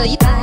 Bye.